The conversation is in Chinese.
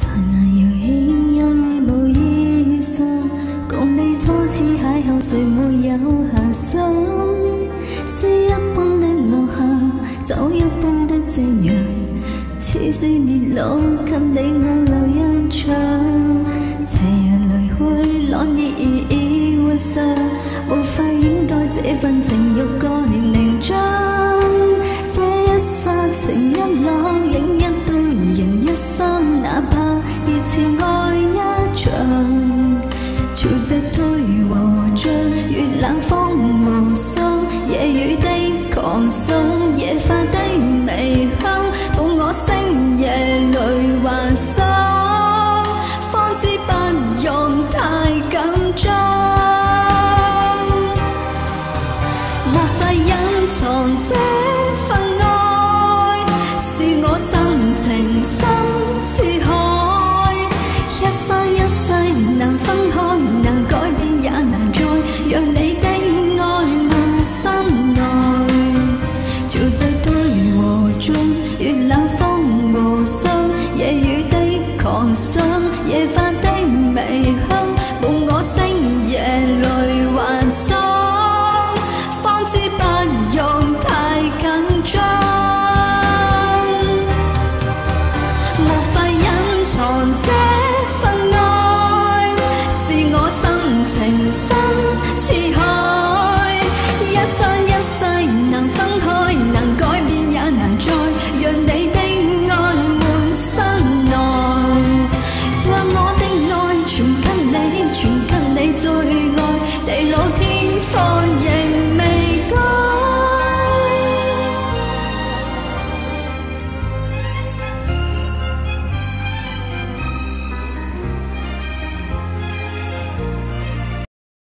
在那遥远阴雾夜上，共你初次邂逅，谁没有遐想？诗一般的落霞，酒一般的夕阳，似是热炉，给你我留一。冷风无霜夜雨的狂想野花的微香伴我星夜泪幻想方知不用太紧张。或世隐藏 thành xa